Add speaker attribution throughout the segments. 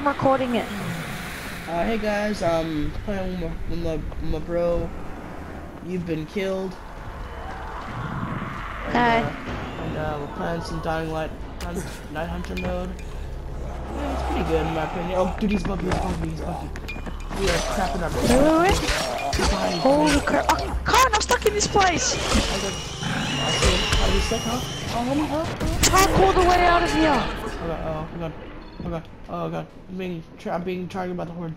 Speaker 1: I'm recording it.
Speaker 2: Uh, hey guys, um, playing with my, with my, my bro. You've been killed. And,
Speaker 1: Hey.
Speaker 2: uh, and uh, we're playing some Dying Light Hunt, Night Hunter mode. Yeah, it's pretty good in my opinion. Oh, dude, he's bumpy, he's bumpy, he's. We are trapping our
Speaker 1: Wait, wait, wait. Holy crap. Oh, Karen, I'm stuck in this place.
Speaker 2: How do you stick, huh? Oh, homie, huh?
Speaker 1: Talk all the way out of here.
Speaker 2: Oh god, oh god, oh god, oh god. I'm being, I'm being targeted by the horde.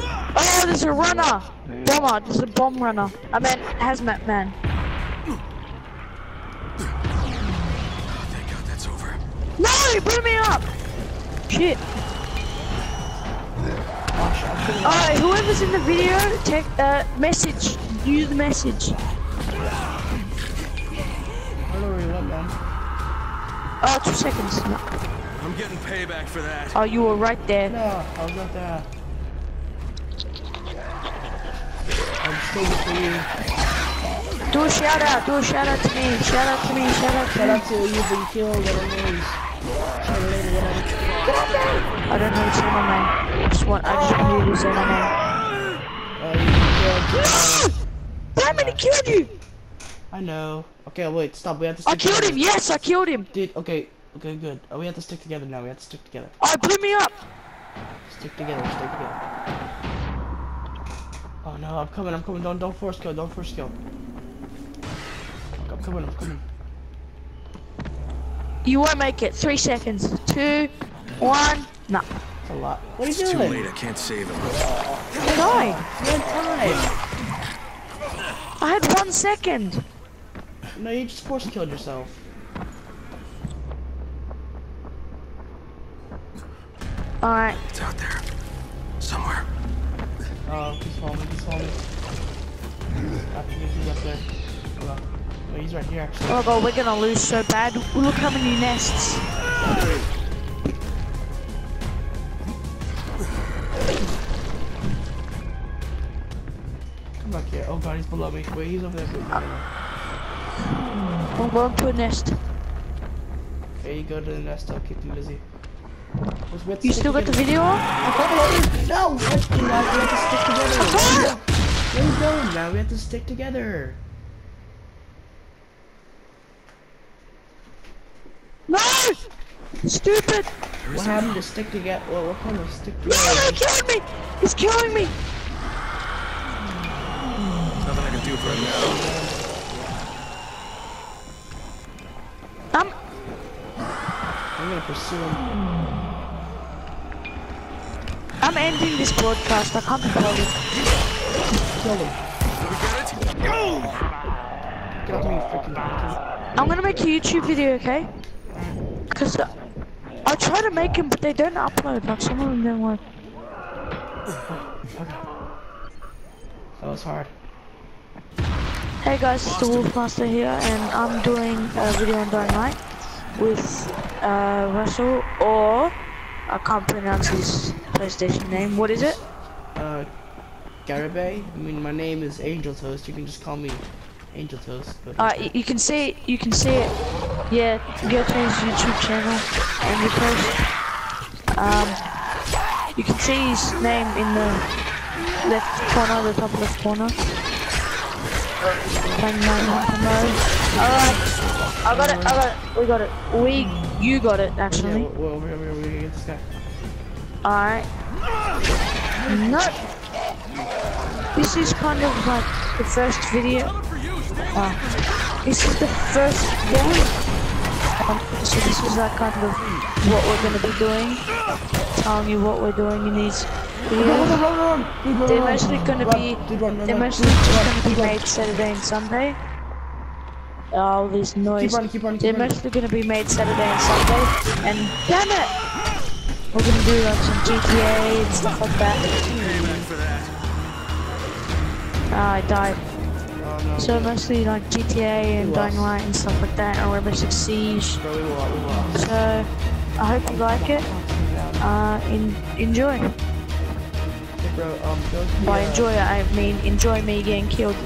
Speaker 1: Oh, there's a runner. Bomber. There's a bomb runner. I meant hazmat man.
Speaker 3: Thank God that's over.
Speaker 1: No, he blew me up. Shit.
Speaker 2: Oh
Speaker 1: Alright, whoever's in the video, take uh, message. Use the message. Oh, two seconds. No.
Speaker 3: I'm getting payback for that.
Speaker 1: Oh, you were right there.
Speaker 2: No, I was not there. I'm still for you.
Speaker 1: Do a shout out. Do a shout out to me. Shout out to me. Shout out to
Speaker 2: Shout
Speaker 1: me.
Speaker 2: out to you've been killed, whatever it is. Shout out.
Speaker 1: I don't know what's on my name. I just want. I just want you to say my
Speaker 2: Uh, you've been killed.
Speaker 1: name. Damn it! Killed you.
Speaker 2: I know. Okay, wait, stop. We have to stick
Speaker 1: I killed
Speaker 2: together.
Speaker 1: him. Yes, I killed him.
Speaker 2: Dude, okay, okay, good. Oh, we have to stick together now. We have to stick together.
Speaker 1: Oh, it blew me up.
Speaker 2: Stick together, stick together. Oh no, I'm coming, I'm coming. Don't, don't force kill, don't force kill. I'm coming, I'm coming.
Speaker 1: You won't make it. Three seconds. Two, one. Nah.
Speaker 2: It's a lot. What are you
Speaker 3: It's too late. I can't save him.
Speaker 1: Die.
Speaker 2: You had time.
Speaker 1: I had one second.
Speaker 2: No, you just force killed yourself.
Speaker 1: Alright.
Speaker 3: It's out there. Somewhere.
Speaker 2: Oh, he's falling, he's falling. After me, he's up there. Hold on. No, he's right here actually.
Speaker 1: Oh god, we're gonna lose so bad. Look how many nests.
Speaker 2: Come back here. Oh god, he's below me. Wait, he's over there.
Speaker 1: Uh, I'm going to a nest.
Speaker 2: Okay, you go to the nest. I'll keep you busy. Let's- we have to
Speaker 1: You still got the
Speaker 2: together.
Speaker 1: video on?
Speaker 2: No! We have to, uh, we have to stick together. Where are you going, man? We have to stick together.
Speaker 1: No! Stupid!
Speaker 2: What happened to stick together? Well, what kind of stick
Speaker 1: No,
Speaker 2: together?
Speaker 1: he killed me! He's killing me!
Speaker 3: Nothing I can do for him now.
Speaker 2: Pursue him.
Speaker 1: I'm ending this broadcast. I can't be bothered.
Speaker 2: Kill him.
Speaker 3: We get?
Speaker 2: Get off me, freaking.
Speaker 1: I'm gonna make a YouTube video, okay? Cause uh, I try to make them, but they don't upload. Like some of them don't work.
Speaker 2: That was hard.
Speaker 1: Hey guys, it's the Wolfmaster here, and I'm doing a video on Dying Light with uh, Russell, or I can't pronounce his PlayStation name. What is it?
Speaker 2: Uh, Garibay? I mean, my name is Angel Toast. You can just call me Angel Toast. But
Speaker 1: Uh, you can see it. You can see it. Yeah, go to his YouTube channel and you post. Um, you can see his name in the left corner, the top left corner. Playing Night Hunter mode. Alright, I got it. I got it. We got it. We, you got it
Speaker 2: yeah,
Speaker 1: actually.
Speaker 2: we're, we're. We're, we're gonna get this guy.
Speaker 1: Alright. No. This is kind of like the first video. Uh, this is the first game. Um, so this is like kind of what we're gonna be doing. Telling you what we're doing in these videos. They're mostly gonna be, they're mostly just gonna be made Saturday and Sunday. Oh, this noise.
Speaker 2: Keep running, keep running,
Speaker 1: They're
Speaker 2: keep
Speaker 1: mostly gonna be made Saturday and Sunday. And damn it! We're gonna do like some GTA and stuff like that.
Speaker 3: Payback for that.
Speaker 1: Ah, I died.
Speaker 2: Oh, no.
Speaker 1: So mostly like GTA and Dying. Light and stuff like that, or Rainbow Six Siege.
Speaker 2: Bro, we lost, we lost.
Speaker 1: So I hope you like it. Uh, in, enjoy.
Speaker 2: Bro, um,
Speaker 1: By
Speaker 2: uh,
Speaker 1: enjoy it, I mean enjoy me getting killed.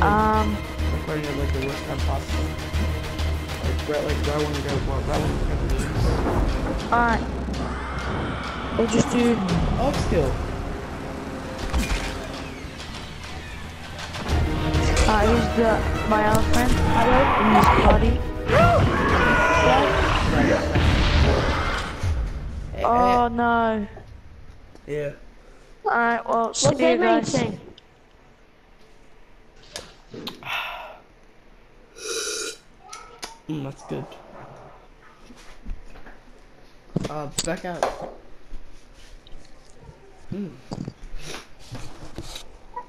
Speaker 2: Go. You, you, you said like,
Speaker 1: Um,
Speaker 2: recording at like the worst time possible. Like, right, like, right when you go, right when you go
Speaker 1: Alright. We'll just do
Speaker 2: Oh, skill.
Speaker 1: uh here's the my other friend in this party.
Speaker 2: Hey,
Speaker 1: Oh no.
Speaker 2: Yeah.
Speaker 1: Alright, well see
Speaker 4: What's
Speaker 1: you
Speaker 4: that
Speaker 1: guys.
Speaker 4: thing?
Speaker 2: Mm, that's good. Uh, back out. Hmm.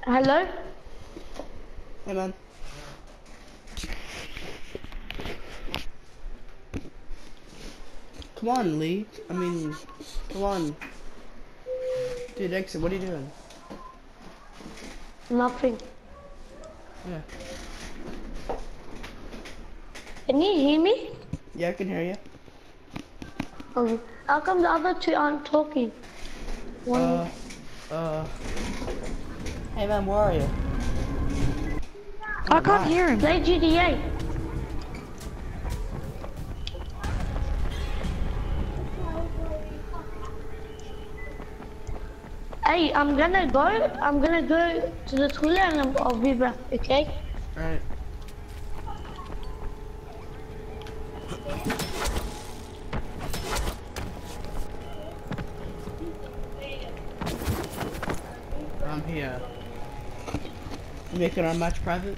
Speaker 4: Hello?
Speaker 2: Hey, man. Come on, Lee. I mean, come on. Dude, exit, what are you doing?
Speaker 4: Nothing.
Speaker 2: Yeah.
Speaker 4: Can you hear me?
Speaker 2: Yeah, I can hear you.
Speaker 4: Um, how come the other two aren't talking? One,
Speaker 2: Uh, uh. Hey, man, where are you?
Speaker 1: I can't hear him.
Speaker 4: play GTA. Hey, I'm gonna go. I'm gonna go to the toilet and I'm- I'll be back. Okay?
Speaker 2: Alright. I'm here. You making our match private?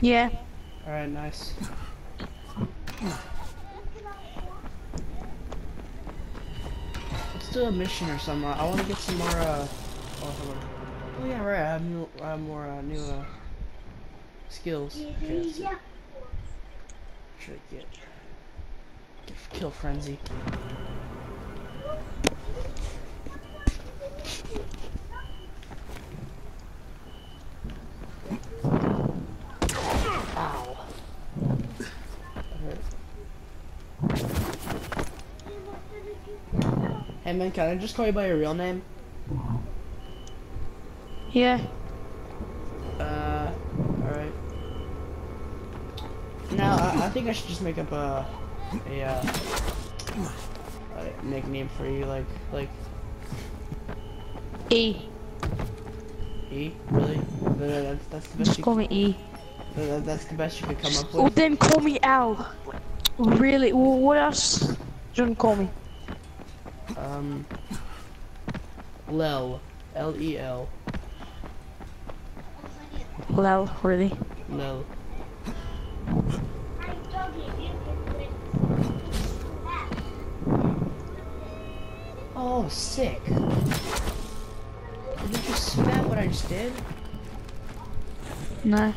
Speaker 1: Yeah.
Speaker 2: Alright, nice. Let's do a mission or something. I want to get some more, uh... Oh, hold on. Oh, yeah, right. I have, new, I have more, uh, new, uh... Skills. Okay, let's. Should I get... get kill frenzy. Hey man, can I just call you by your real name?
Speaker 1: Yeah.
Speaker 2: Uh, alright. Now, I, I think I should just make up a, a, uh, a nickname for you, like, like,
Speaker 1: E.
Speaker 2: E? Really? That- That's, that's the best
Speaker 1: Just
Speaker 2: you,
Speaker 1: call me E.
Speaker 2: that- that's the best you could come up
Speaker 1: with?
Speaker 2: with?
Speaker 1: then call me Al. Really? Well, what else? Do you want to call me?
Speaker 2: Um, Lel. L-E-L.
Speaker 1: Lel, really?
Speaker 2: Lel. Oh, sick. Did you just that, what I just did?
Speaker 1: No.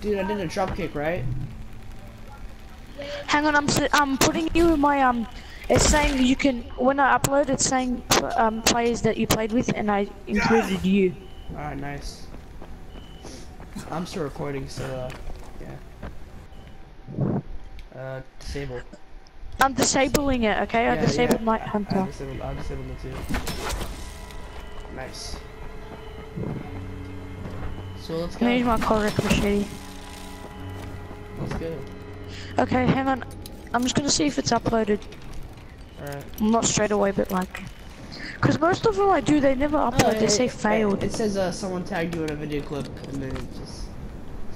Speaker 2: Dude, I did a drop kick, right?
Speaker 1: Hang on, I'm I'm putting you in my um. It's saying you can when I upload. It's saying um players that you played with, and I included you.
Speaker 2: Alright, nice. I'm still recording, so, uh, yeah. Uh, disable.
Speaker 1: I'm disabling it. Okay, I
Speaker 2: Yeah,
Speaker 1: disabled
Speaker 2: yeah.
Speaker 1: Night
Speaker 2: I
Speaker 1: Hunter.
Speaker 2: disabled, I disabled it too. Nice. So let's
Speaker 1: Can I
Speaker 2: go.
Speaker 1: my correct machete?
Speaker 2: Let's go.
Speaker 1: Okay, hang on. I'm just gonna see if it's uploaded.
Speaker 2: Alright.
Speaker 1: Not straight away, but like. Because most of them I do, they never upload.
Speaker 2: Oh,
Speaker 1: they
Speaker 2: it-
Speaker 1: say failed.
Speaker 2: It, says uh, someone tagged you in a video clip, and then it just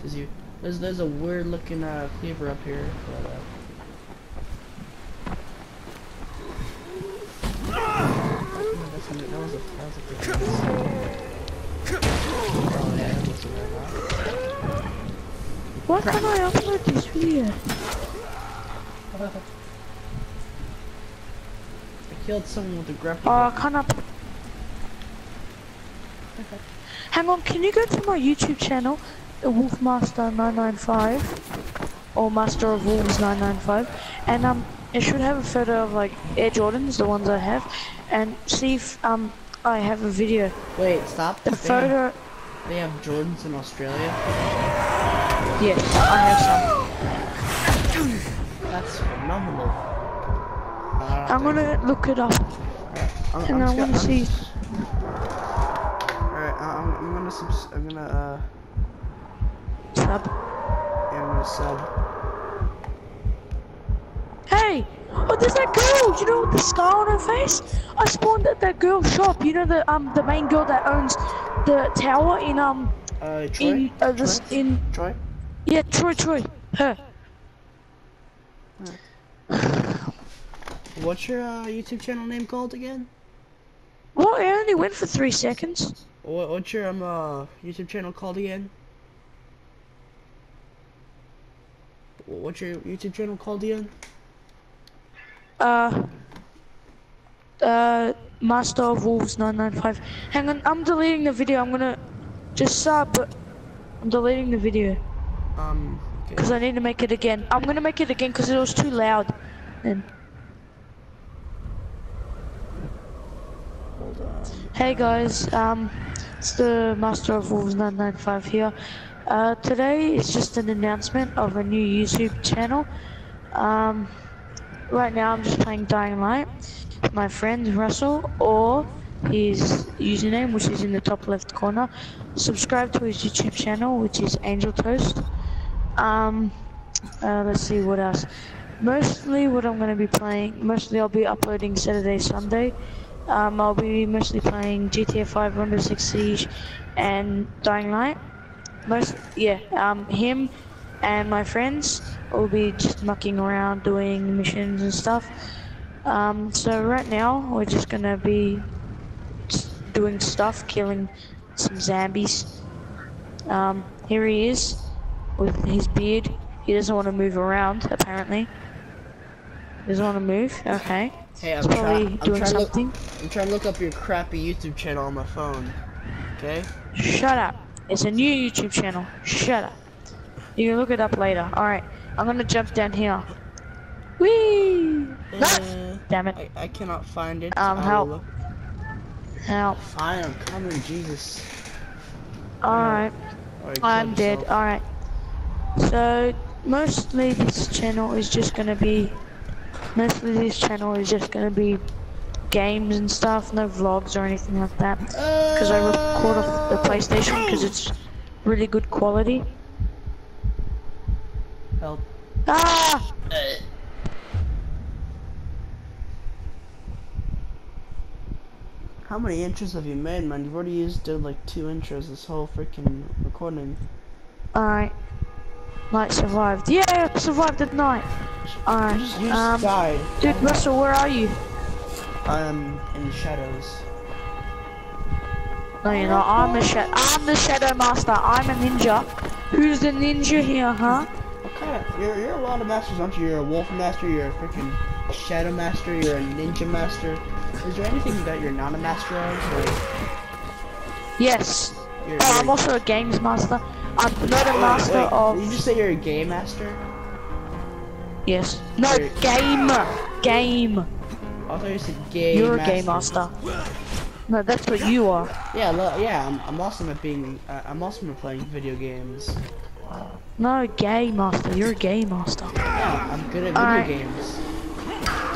Speaker 2: says you. There's there's a weird looking uh, cleaver up here. But, uh, that's a- that was a that was a good one. Yeah, that wasn't that bad.
Speaker 1: Why can't I upload this video?
Speaker 2: Killed someone with a grappling.
Speaker 1: Oh, I can't up. Hang on, can you go to my YouTube channel, uh, Wolfmaster995, or Master of Wolves 995, and um, it should have a photo of like Air Jordans, the ones I have, and see if um I have a video.
Speaker 2: Wait, stop.
Speaker 1: The
Speaker 2: They have-
Speaker 1: photo,
Speaker 2: They have Jordans in Australia.
Speaker 1: yes, I have some.
Speaker 2: That's phenomenal.
Speaker 1: I'm gonna look it up.
Speaker 2: I'm,
Speaker 1: and I wanna see-
Speaker 2: Alright, I'm, I'm gonna subs. I'm gonna uh.
Speaker 1: Sub.
Speaker 2: Yeah, I'm gonna sub.
Speaker 1: Hey! Oh, there's that girl! You know, with the scar on her face? I spawned at that girl's shop. You know, the um the main girl that owns the tower in um
Speaker 2: Uh, Troy?
Speaker 1: in uh, this
Speaker 2: Troy?
Speaker 1: in
Speaker 2: Troy?
Speaker 1: yeah Troy Troy her.
Speaker 2: What's your uh, YouTube channel name called again?
Speaker 1: Well, I only went for three seconds.
Speaker 2: What, what's your um, uh, YouTube channel called again? What's your YouTube channel called again?
Speaker 1: Uh. Uh, Master of Wolves 995. Hang on, I'm deleting the video. I'm gonna just but I'm deleting the video
Speaker 2: Um, okay.
Speaker 1: because I need to make it again. I'm gonna make it again because it was too loud. And
Speaker 2: Hold on.
Speaker 1: Hey guys, um, it's the Master of Wolves 995 here. Uh, today is just an announcement of a new YouTube channel. Um, right now I'm just playing Dying Light. My friend Russell, or his username, which is in the top left corner. Subscribe to his YouTube channel, which is Angel Toast. Um, uh, let's see what else. Mostly what I'm going to be playing, mostly I'll be uploading Saturday, Sunday. Um, I'll be mostly playing GTA 5, Rainbow Six Siege, and Dying Light. Most, yeah, um, him and my friends will be just mucking around doing missions and stuff. Um, so right now we're just gonna be doing stuff, killing some zombies. Um, here he is with his beard. He doesn't want to move around apparently. Doesn't want to move. Okay.
Speaker 2: Hey, I'm, try- I'm trying to look. I'm trying to look up your crappy YouTube channel on my phone. Okay.
Speaker 1: Shut up. It's a new YouTube channel. Shut up. You can look it up later. Alright. I'm gonna jump down here. Whee! No!
Speaker 2: Uh,
Speaker 1: Damn it.
Speaker 2: I, I cannot find it.
Speaker 1: Um, help.
Speaker 2: look.
Speaker 1: Help.
Speaker 2: Fine, I'm coming. Jesus.
Speaker 1: Alright.
Speaker 2: Kill
Speaker 1: I'm dead. Alright. So, mostly this channel is just gonna be... Mostly this channel is just gonna be games and stuff, no vlogs or anything like that. Because I record off the PlayStation because it's really good quality.
Speaker 2: Help.
Speaker 1: Ah!
Speaker 2: How many intros have you made, man? You've already used uh, like two intros this whole freaking recording.
Speaker 1: Alright. Night survived. Yeah, I survived at night. Alright.
Speaker 2: you just
Speaker 1: Um,
Speaker 2: died.
Speaker 1: dude, Russell, where are you?
Speaker 2: I'm in the shadows.
Speaker 1: No, you're not. I'm the shadow. I'm the shadow master. I'm a ninja. Who's the ninja here, huh?
Speaker 2: Of? You're you're a lot of masters, aren't you? You're a wolf master. You're a freaking shadow master. You're a ninja master. Is there anything that you're not a master of? Or
Speaker 1: Yes.
Speaker 2: you're,
Speaker 1: Oh,
Speaker 2: you're
Speaker 1: I'm also a games master. I'm not a master
Speaker 2: Wait,
Speaker 1: of.
Speaker 2: Did you just say you're a game master?
Speaker 1: Yes. No,
Speaker 2: Wait.
Speaker 1: game. Game.
Speaker 2: I thought you said gay.
Speaker 1: You're a game master. No, that's what you are.
Speaker 2: Yeah, lo- yeah. I'm, I'm awesome at being. Uh, I'm awesome at playing video games.
Speaker 1: No, game master. You're a game master.
Speaker 2: Yeah, I'm good at video
Speaker 1: Alright.
Speaker 2: games.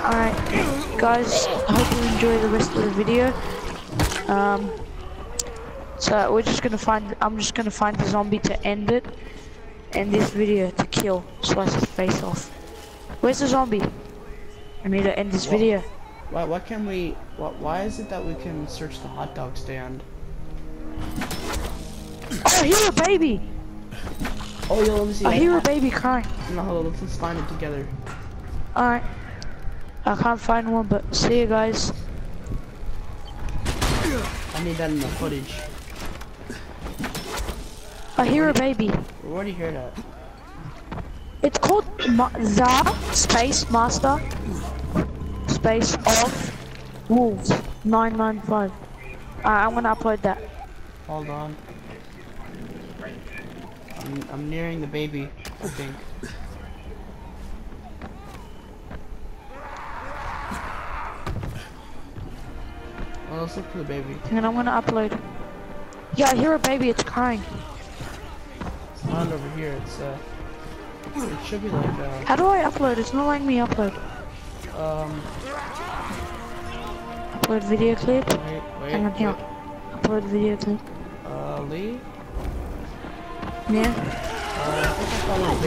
Speaker 1: Alright, guys, I hope you enjoy the rest of the video. Um, so we're just gonna find, I'm just gonna find the zombie to end it, end this video to kill, slice his face off. Where's the zombie? I need to end this video.
Speaker 2: Why? Why can we? Why, why is it that we can search the hot dog stand?
Speaker 1: Oh, I hear a baby!
Speaker 2: Oh, yo, let me see.
Speaker 1: I hear a baby crying.
Speaker 2: No, hold on. Let's, let's find it together.
Speaker 1: Alright. I can't find one, but see you guys.
Speaker 2: I need that in the footage.
Speaker 1: I hear a baby.
Speaker 2: We already heard that.
Speaker 1: It's called Ma the Space Master Space of Wolves 995. Alright, I'm gonna upload that.
Speaker 2: Hold on. I'm, I'm nearing the baby, I think. Well, let's look for the baby.
Speaker 1: And I'm gonna upload. Yeah, I hear a baby, it's crying.
Speaker 2: Not over here. It's uh, it should be like uh,
Speaker 1: How do I upload? It's not letting me upload.
Speaker 2: um.
Speaker 1: Upload video clip.
Speaker 2: Wait, wait.
Speaker 1: Hang on here.
Speaker 2: wait.
Speaker 1: Upload video clip.
Speaker 2: Uh, Lee.
Speaker 1: Yeah.
Speaker 2: Uh,